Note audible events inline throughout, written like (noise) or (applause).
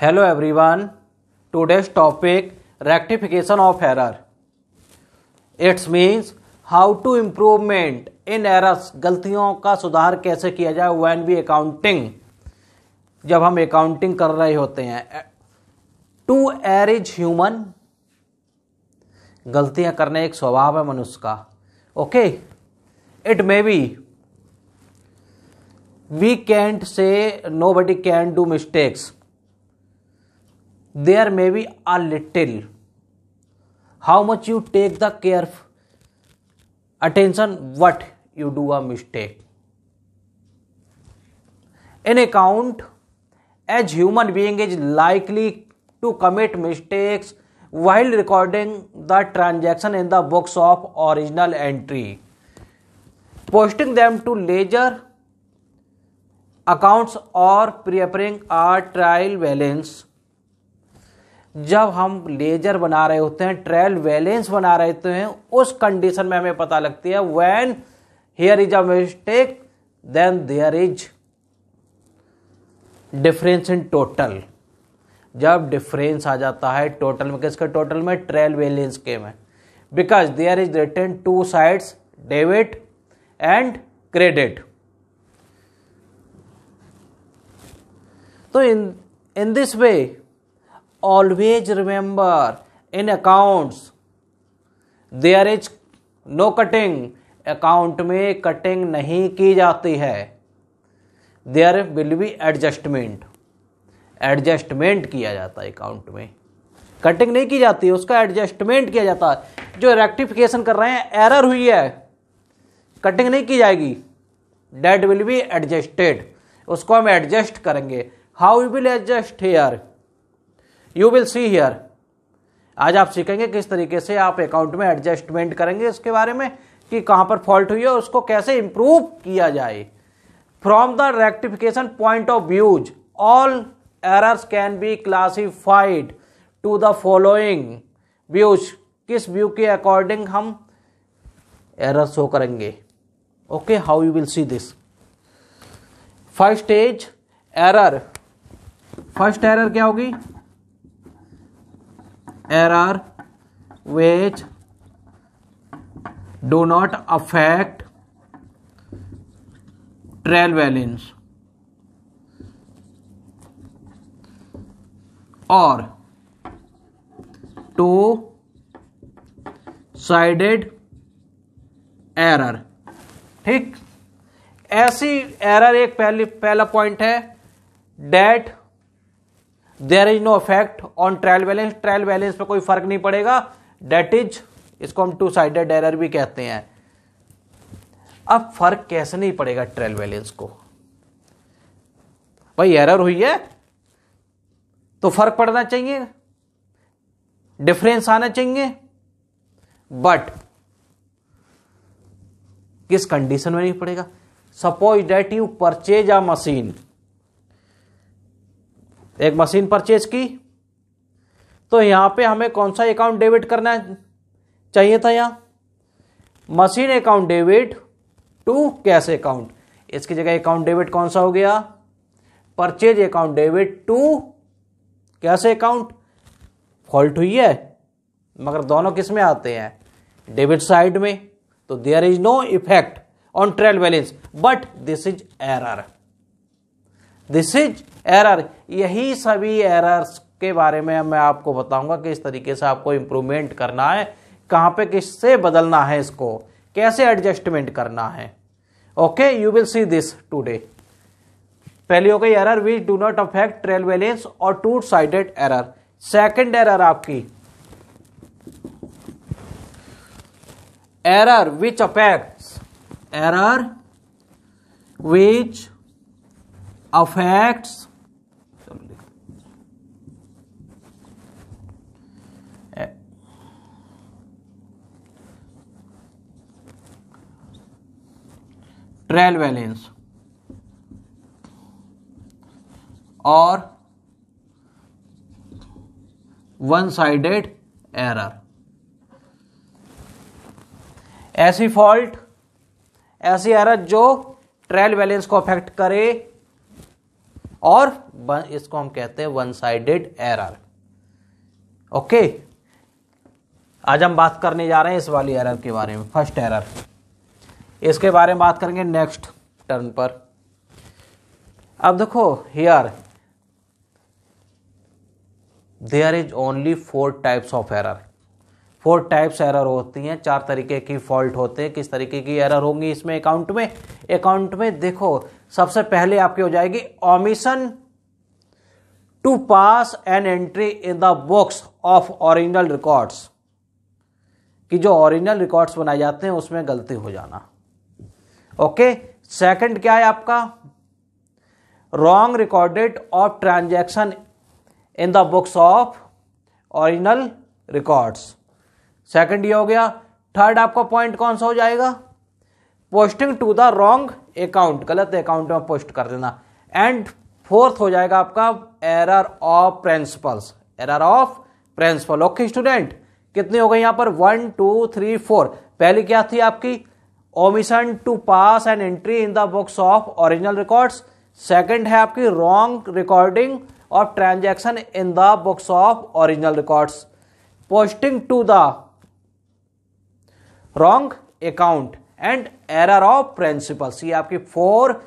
Hello everyone today's topic rectification of error it's means how to improvement in errors गलतियों का सुधार कैसे किया जाए व्हेन वी अकाउंटिंग जब हम अकाउंटिंग कर रहे होते हैं टू एर इज ह्यूमन गलतियां करने एक स्वभाव है मनुष्य का okay it may be we can't say nobody can do mistakes there may be a little. How much you take the care, attention, what you do a mistake. An account, as human being is likely to commit mistakes while recording the transaction in the books of original entry, posting them to ledger accounts or preparing a trial balance. जब हम laser बना रहे होते हैं trail valence बना रहे होते हैं उस कंडीशन में हमें पता लगती है when here is a mistake then there is difference in total जब डिफरेंस आ जाता है टोटल में किसके टोटल में ट्रेल वैलेंस के में because there is return two sides debit and credit तो in in this way always remember in accounts there is no cutting account में कटिंग नहीं की जाती है there will be adjustment adjustment किया जाता है अकाउंट में कटिंग नहीं की जाती उसका एडजस्टमेंट किया जाता है जो रेक्टिफिकेशन कर रहे हैं एरर हुई है कटिंग नहीं की जाएगी डेट विल बी एडजस्टेड उसको हम एडजस्ट करेंगे how will adjust here you will see here आज आप सीखेंगे किस तरीके से आप अकाउंट में एडजस्टमेंट करेंगे इसके बारे में कि कहां पर फॉल्ट हुई है उसको कैसे इंप्रूव किया जाए from the rectification point of views all errors can be classified to the following views किस व्यू के अकॉर्डिंग हम एरर शो करेंगे okay how you will see this first as error first error क्या होगी error which do not affect trial balance or two sided error ठीक ऐसी error एक पहली पहला पॉइंट है that there is no effect on trial balance trial balance पर कोई फर्क नहीं पड़ेगा डेट इज इसको हम टू साइडेड एरर भी कहते हैं अब फर्क कैसे नहीं पड़ेगा ट्रायल बैलेंस को भाई एरर हुई है तो फर्क पड़ना चाहिए डिफरेंस आना चाहिए बट किस कंडीशन में नहीं पड़ेगा suppose that you purchase a machine एक मशीन परचेज की तो यहाँ पे हमें कौन सा अकाउंट डेबिट करना चाहिए था यहाँ machine account debit to cash account इसकी जगह अकाउंट डेबिट कौन सा हो गया purchase account debit to cash account fault हुई है मगर दोनों किस में आते हैं डेबिट साइड में तो there is no effect on trial balance but this is error this is error यही सभी एरर्स के बारे में मैं आपको बताऊंगा किस तरीके से आपको इम्प्रूवमेंट करना है कहाँ पे किससे बदलना है इसको कैसे एडजस्टमेंट करना है okay you will see this today पहली हो गई error which do not affect trial balance और two sided error second error आपकी error which affect error which affects trial balance और वन साइडेड एरर ऐसी फॉल्ट ऐसी एरर जो trial balance को अफेक्ट करे और इसको हम कहते हैं वन साइडेड एरर ओके आज हम बात करने जा रहे हैं इस वाली एरर के बारे में फर्स्ट एरर इसके बारे में बात करेंगे नेक्स्ट टर्न पर अब देखो here there is only four types of error four types error होती हैं चार तरीके की फॉल्ट होते हैं किस तरीके की एरर होंगी इसमें अकाउंट में अकाउंट में देखो सबसे पहले आपकी हो जाएगी omission to pass an entry in the books of original records कि जो ओरिजिनल रिकॉर्ड्स बनाए जाते हैं उसमें गलती हो जाना ओके सेकंड क्या है आपका wrong recorded of transaction in the books of original records second ये हो गया थर्ड आपका पॉइंट कौन सा हो जाएगा posting to the wrong account गलत अकाउंट में पोस्ट कर देना एंड फोर्थ हो जाएगा आपका error of principles error of principle okay student कितने हो गए यहाँ पर वन टू थ्री फोर पहली क्या थी आपकी omission to pass and entry in the books of original records second है आपकी wrong recording of transaction in the books of original records posting to the wrong account and error of principles ये आपकी four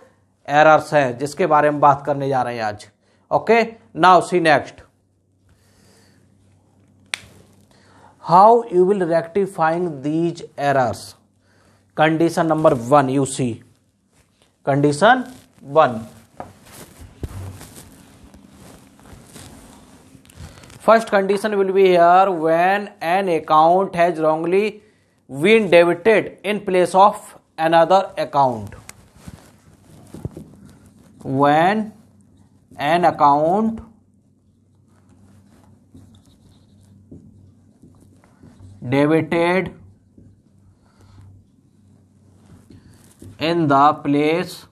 errors हैं जिसके बारे में बात करने जा रहे हैं आज okay now see next how you will rectifying these errors condition number one you see condition one first condition will be here when an account has wrongly been debited in place of another account when an account debited in the place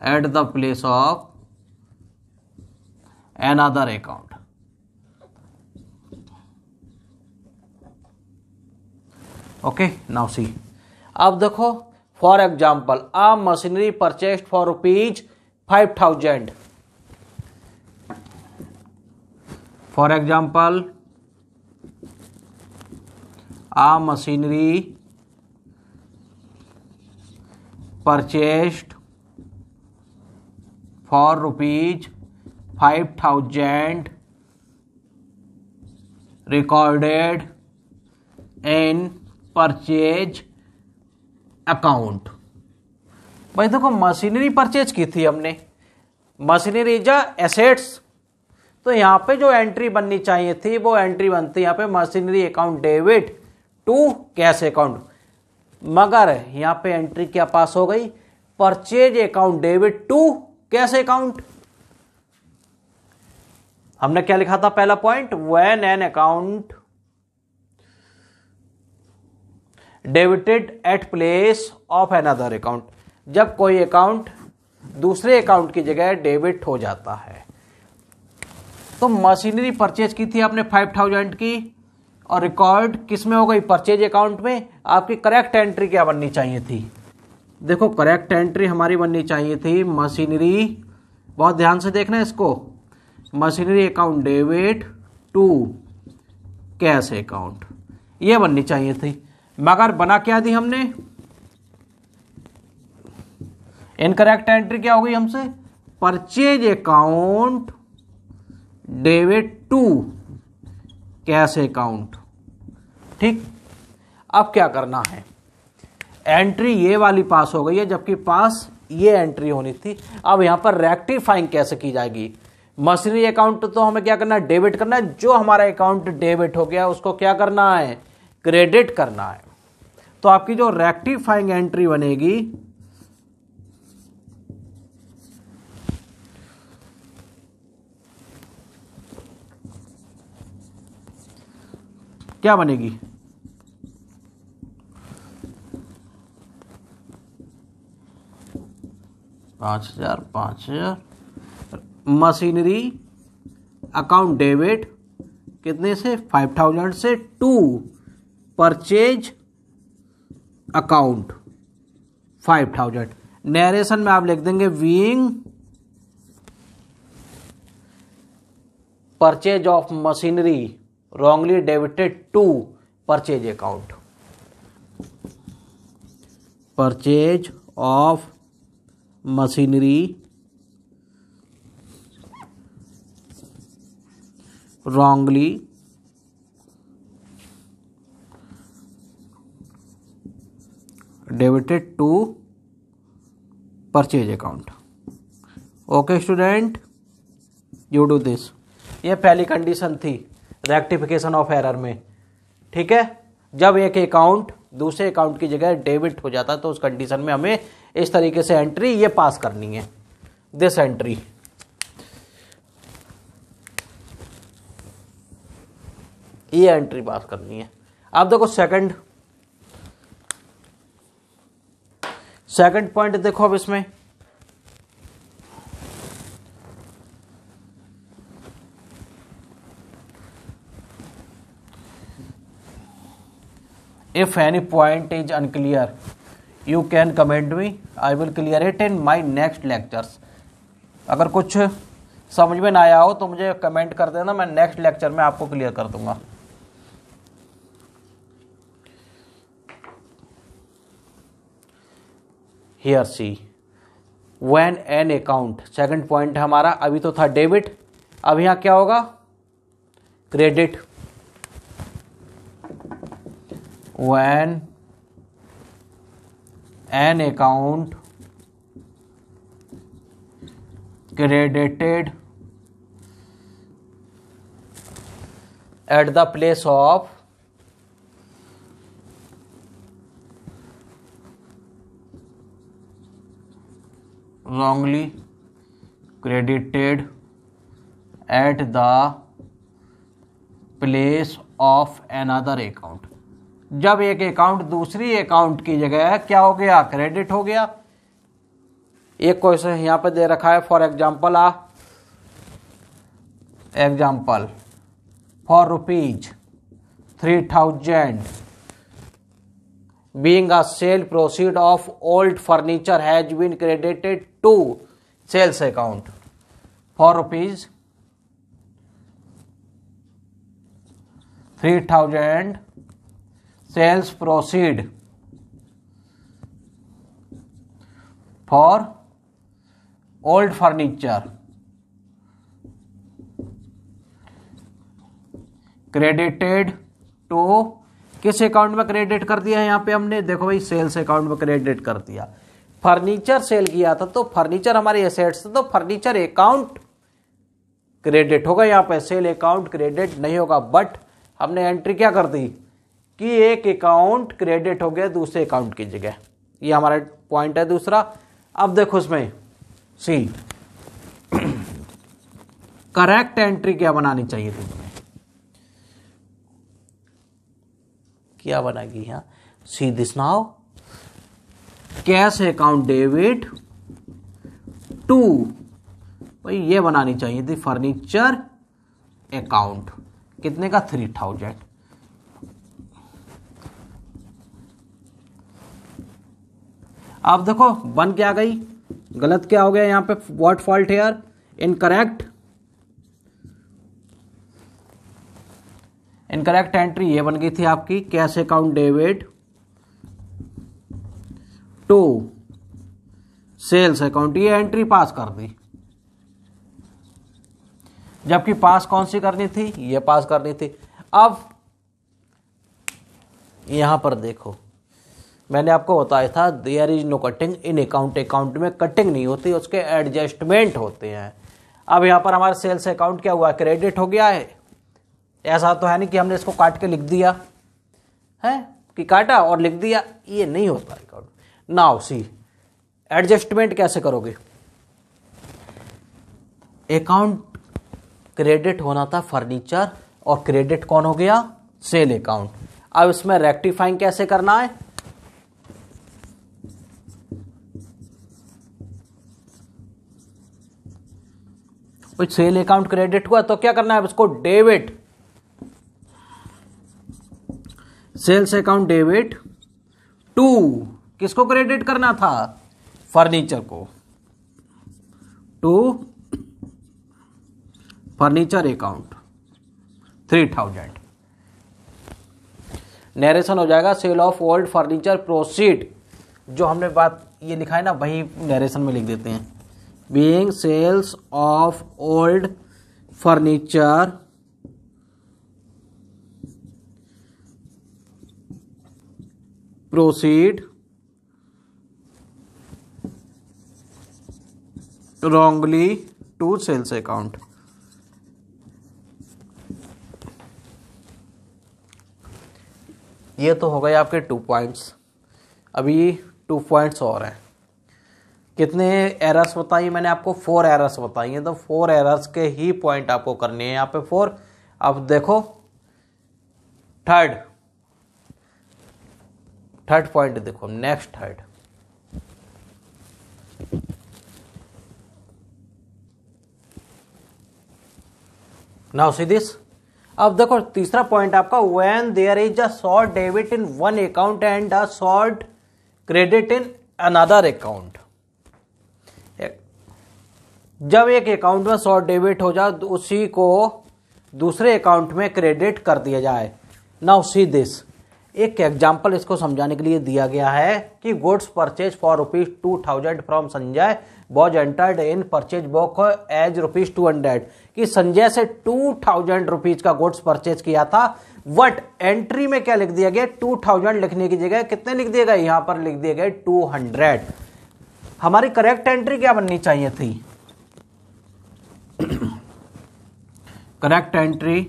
at the place of another account okay now see अब देखो for example a machinery purchased for rupees five thousand for example a machinery purchased for rupees five thousand recorded and purchase account भाई देखो machinery purchase की थी हमने machinery जा assets तो यहां पे जो एंट्री बननी चाहिए थी वो एंट्री बनती है यहाँ पे machinery account debit to cash account मगर यहां पे एंट्री क्या पास हो गई purchase account debit to cash account हमने क्या लिखा था पहला point when an account debited at place of another account जब कोई अकाउंट दूसरे अकाउंट की जगह डेबिट हो जाता है तो मशीनरी परचेज की थी आपने फाइव थाउजेंड की और रिकॉर्ड किस में हो गई परचेज अकाउंट में आपकी करेक्ट एंट्री क्या बननी चाहिए थी देखो करेक्ट एंट्री हमारी बननी चाहिए थी मशीनरी बहुत ध्यान से देखना है इसको machinery account debit to cash account ये बननी चाहिए थी मगर बना क्या दी हमने इनकरेक्ट एंट्री क्या हो गई हमसे purchase account debit to cash account ठीक अब क्या करना है एंट्री ये वाली पास हो गई है जबकि पास ये एंट्री होनी थी अब यहां पर रेक्टिफाइंग कैसे की जाएगी मशीनरी अकाउंट तो हमें क्या करना है डेबिट करना है जो हमारा अकाउंट डेबिट हो गया उसको क्या करना है क्रेडिट करना है तो आपकी जो रेक्टिफाइंग एंट्री बनेगी क्या बनेगी पांच हजार पांच हजार मशीनरी अकाउंट डेबिट कितने से फाइव थाउजेंड से to purchase account five thousand narration में आप लिख देंगे being purchase of machinery wrongly debited to purchase account purchase of machinery wrongly debited to purchase account okay student you do this ये पहली condition थी rectification of error में ठीक है जब एक अकाउंट दूसरे अकाउंट की जगह डेबिट हो जाता तो उस कंडीशन में हमें इस तरीके से एंट्री ये पास करनी है दिस एंट्री ये एंट्री पास करनी है अब देखो सेकंड सेकंड पॉइंट देखो अब इसमें if any point is unclear you can comment me I will clear it in my next lectures अगर कुछ समझ में ना आया हो तो मुझे कमेंट कर देना मैं नेक्स्ट लेक्चर में आपको क्लियर कर दूंगा here see when an account second point हमारा अभी तो था डेबिट अब यहाँ क्या होगा credit when an account credited at the place of wrongly credited at the place of other account जब एक अकाउंट दूसरी अकाउंट की जगह क्या हो गया क्रेडिट हो गया एक क्वेश्चन यहां पे दे रखा है for example a example for rupees three thousand being a sale proceed of old furniture has been credited to sales account for rupees 3000 sales proceed for old furniture credited to किस account में credit कर दिया यहाँ पे हमने देखो भाई sales account में क्रेडिट कर दिया फर्नीचर सेल किया था तो फर्नीचर हमारे एसेट्स तो फर्नीचर अकाउंट क्रेडिट होगा यहाँ पे सेल अकाउंट क्रेडिट नहीं होगा बट हमने एंट्री क्या कर दी कि एक अकाउंट क्रेडिट हो गया दूसरे अकाउंट की जगह ये हमारा पॉइंट है दूसरा अब देखो उसमें सी करेक्ट (clears throat) एंट्री क्या बनानी चाहिए थी क्या बनेगी यहाँ see this now cash account debit to भाई ये बनानी चाहिए थी फर्नीचर अकाउंट कितने का थ्री थाउजेंड अब देखो बन क्या गई गलत क्या हो गया यहाँ पे word fault here incorrect incorrect entry ये बन गई थी आपकी cash account debit to sales account ये एंट्री पास कर दी जबकि पास कौन सी करनी थी ये पास करनी थी अब यहां पर देखो मैंने आपको बताया था there is no cutting in account account में कटिंग नहीं होती उसके एडजस्टमेंट होते हैं अब यहां पर हमारे सेल्स अकाउंट क्या हुआ क्रेडिट हो गया है ऐसा तो है नहीं कि हमने इसको काट के लिख दिया है कि काटा और लिख दिया ये नहीं हो पाएगा नाउ सी एडजस्टमेंट कैसे करोगे अकाउंट क्रेडिट होना था फर्नीचर और क्रेडिट कौन हो गया सेल अकाउंट अब इसमें रेक्टिफाइंग कैसे करना है सेल अकाउंट क्रेडिट हुआ तो क्या करना है इसको debit sales account debit to किसको क्रेडिट करना था फर्नीचर को to furniture account three thousand narration हो जाएगा sale of old furniture proceed जो हमने बात ये लिखा है ना वही नरेशन में लिख देते हैं being sales of old furniture proceed wrongly to sales account ये तो हो गए आपके टू पॉइंट्स अभी टू पॉइंट्स और हैं कितने एरर्स बताइए मैंने आपको फोर एरर्स बताई हैं तो फोर एरर्स के ही पॉइंट आपको करने हैं यहाँ पे फोर अब देखो थर्ड थर्ड पॉइंट देखो next third now see this अब देखो तीसरा पॉइंट आपका when there is a short debit in one account and a short credit in another account जब एक अकाउंट में शॉर्ट डेबिट हो जाए तो उसी को दूसरे अकाउंट में क्रेडिट कर दिया जाए नाउ सी दिस एक एग्जाम्पल इसको समझाने के लिए दिया गया है कि goods purchase for rupees two thousand from Sanjay was entered in purchase book as rupees two hundred कि संजय से टू थाउजेंड रुपीज का गुड्स परचेज किया था बट एंट्री में क्या लिख दिया गया टू थाउजेंड लिखने की जगह कितने लिख दिए गए यहां पर लिख दिए गए टू हंड्रेड हमारी करेक्ट एंट्री क्या बननी चाहिए थी करेक्ट (coughs) एंट्री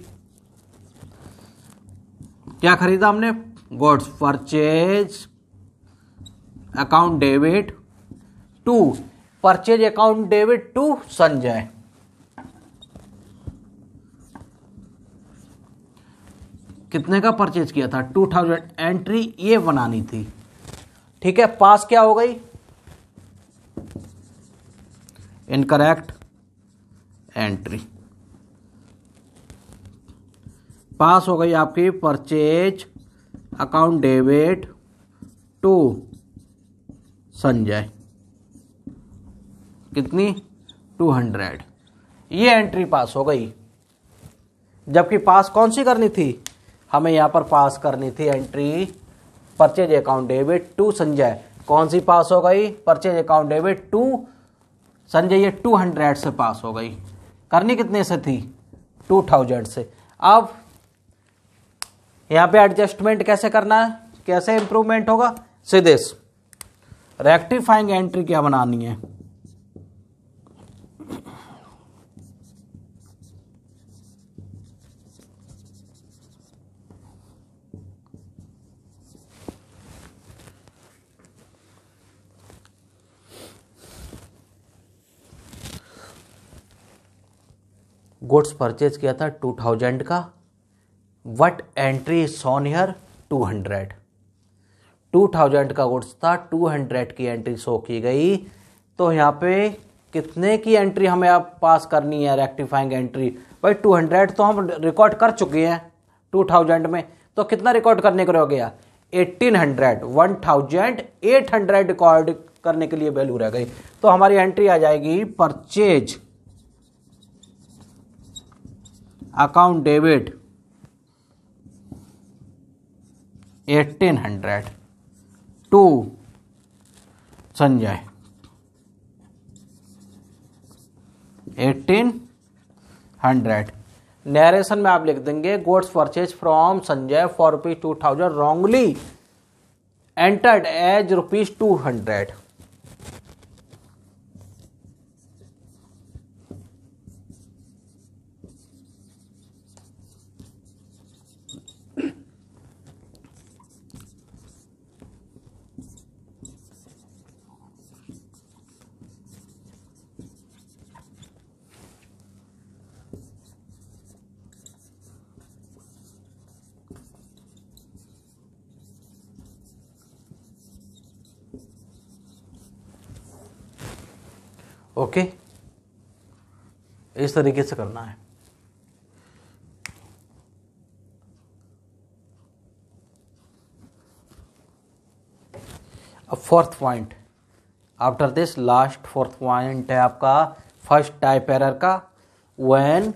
क्या खरीदा हमने goods purchase account debit to purchase account debit to Sanjay कितने का परचेज किया था टू थाउजेंड एंट्री ये बनानी थी ठीक है पास क्या हो गई इनकरेक्ट एंट्री पास हो गई आपकी purchase account debit to Sanjay कितनी टू हंड्रेड ये एंट्री पास हो गई जबकि पास कौन सी करनी थी हमें यहाँ पर पास करनी थी entry purchase account debit to Sanjay कौन सी पास हो गई purchase account debit to Sanjay ये टू हंड्रेड से पास हो गई करनी कितने से थी टू थाउजेंड से अब यहां पे एडजस्टमेंट कैसे करना है कैसे इंप्रूवमेंट होगा सिदेश रेक्टिफाइंग एंट्री क्या बनानी है गुड्स परचेज किया था टू थाउजेंड का what entry shown here two hundred two thousand का गुड्स था टू हंड्रेड की एंट्री शो की गई तो यहाँ पे कितने की एंट्री हमें अब पास करनी है रेक्टिफाइंग एंट्री भाई टू हंड्रेड तो हम रिकॉर्ड कर चुके हैं टू थाउजेंड में तो कितना रिकॉर्ड करने के रह गया eighteen hundred one thousand eight hundred record करने के लिए वैल्यू रह गई तो हमारी एंट्री आ जाएगी purchase account debit eighteen hundred to Sanjay eighteen hundred narration में आप लिख देंगे goods purchase from Sanjay for rupees two thousand wrongly entered as rupees two hundred किस तरीके से करना है अब fourth point after this last fourth point है आपका फर्स्ट टाइप एरर का वेन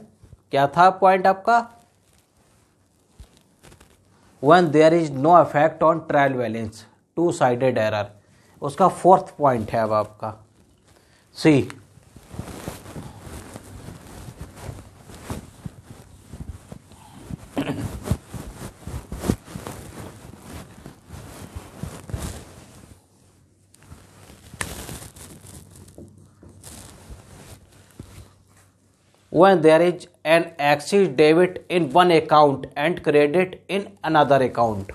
क्या था पॉइंट आपका when there is no effect on trial balance two sided error उसका फोर्थ पॉइंट है अब आपका see when there is an excess debit in one account and credit in another account.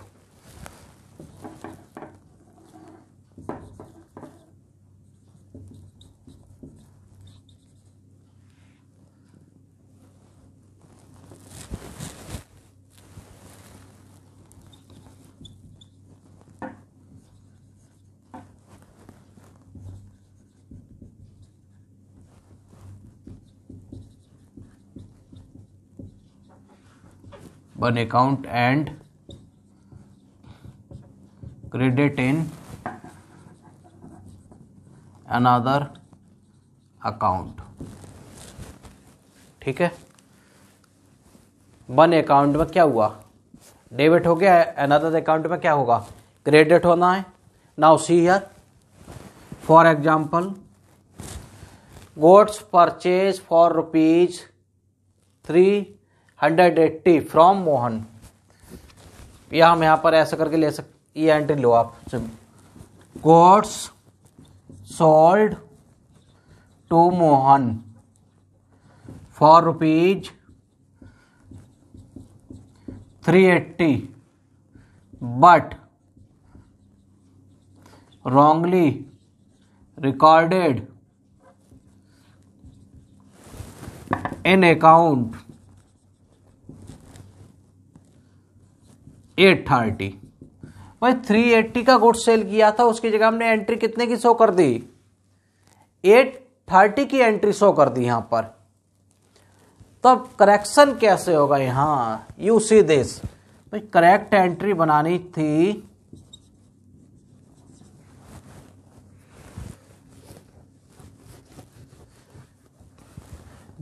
One account and credit in another account ठीक है one account में क्या हुआ debit हो गया अनादर अकाउंट में क्या होगा क्रेडिट होना है now see here for example goods purchase for rupees three hundred eighty from Mohan यह हम यहाँ पर ऐसा करके ले सकते ये एंट्री लो आप goods sold to Mohan for rupees three eighty but wrongly recorded in account eight thirty भाई थ्री एट्टी का गुड सेल किया था उसकी जगह हमने एंट्री कितने की शो कर दी एट थर्टी की एंट्री शो कर दी यहां पर तब तो करेक्शन कैसे होगा यहां यू सी दिस भाई करेक्ट एंट्री बनानी थी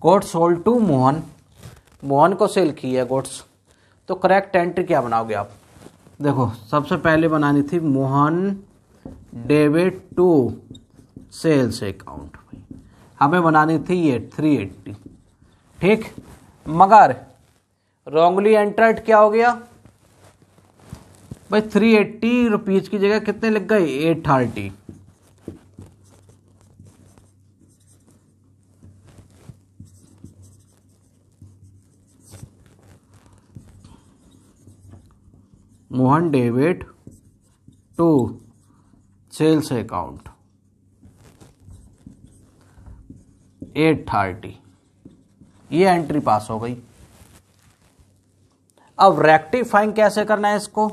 goods sold to Mohan Mohan को सेल किया गोड्स तो करेक्ट एंट्री क्या बनाओगे आप देखो सबसे पहले बनानी थी मोहन डेविड टू सेल्स अकाउंट हमें बनानी थी ये थ्री एट्टी ठीक मगर रोंगली एंटर्ड क्या हो गया भाई थ्री एट्टी रुपीज़ की जगह कितने लग गए eight thirty Mohan David to sales account eight thirty ये एंट्री पास हो गई अब रेक्टिफाइंग कैसे करना है इसको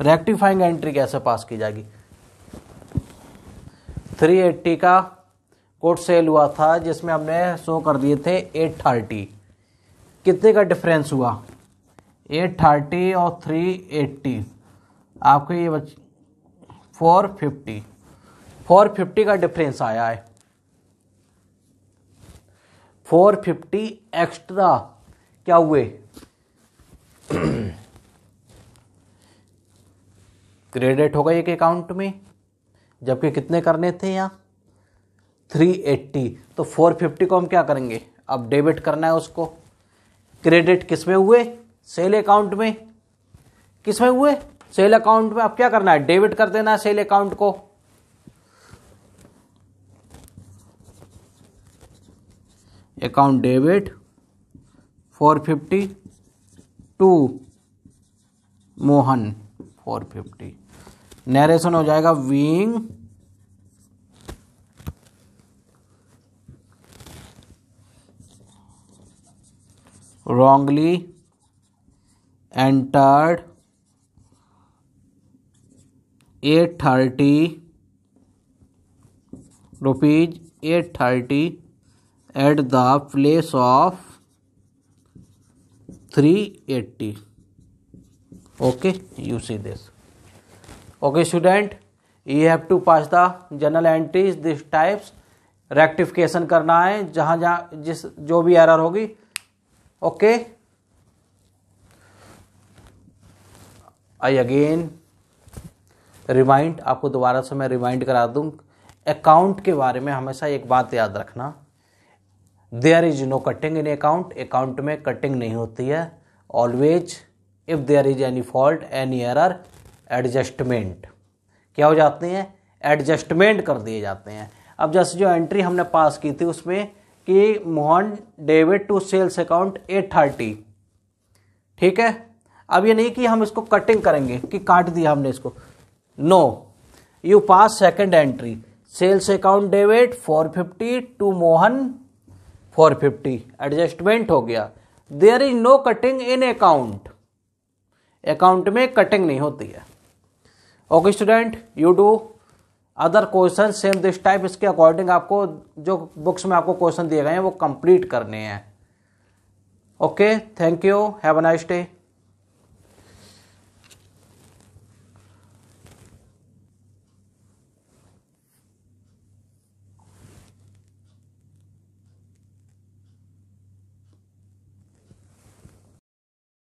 रेक्टिफाइंग एंट्री कैसे पास की जाएगी 380 का कोट सेल हुआ था जिसमें हमने शो कर दिए थे एट थर्टी कितने का डिफरेंस हुआ एट थर्टी और थ्री एट्टी आपको ये बच फोर फिफ्टी फोर फिफ्टी का डिफरेंस आया है फोर फिफ्टी एक्स्ट्रा क्या हुए क्रेडिट (clears throat) होगा एक अकाउंट में जबकि कितने करने थे यहाँ 380 तो 450 को हम क्या करेंगे अब डेबिट करना है उसको क्रेडिट किस में हुए सेल अकाउंट में किस में हुए सेल अकाउंट में अब क्या करना है डेबिट कर देना है सेल अकाउंट को account debit 450 to Mohan 450 narration हो जाएगा being wrongly entered eight thirty rupees eight thirty at the place of three eighty okay you see this okay student you have to pass the journal entries this types rectification करना है जहाँ जहाँ जिस जो भी error होगी okay I again remind आपको दोबारा से मैं रिमाइंड करा दूँ अकाउंट के बारे में हमेशा एक बात याद रखना there is no cutting in account account में कटिंग नहीं होती है always if there is any fault any error adjustment क्या हो जाते हैं एडजस्टमेंट कर दिए जाते हैं अब जैसे जो एंट्री हमने पास की थी उसमें कि Mohan debit to sales account eight thirty ठीक है अब ये नहीं कि हम इसको कटिंग करेंगे कि काट दिया हमने इसको no you pass second entry sales account debit fifty to Mohan four fifty adjustment हो गया there is no cutting in account account में कटिंग नहीं होती है okay student you do other question same this type इसके according आपको जो books में आपको क्वेश्चन दिए गए हैं वो कंप्लीट करने हैं okay thank you have a nice day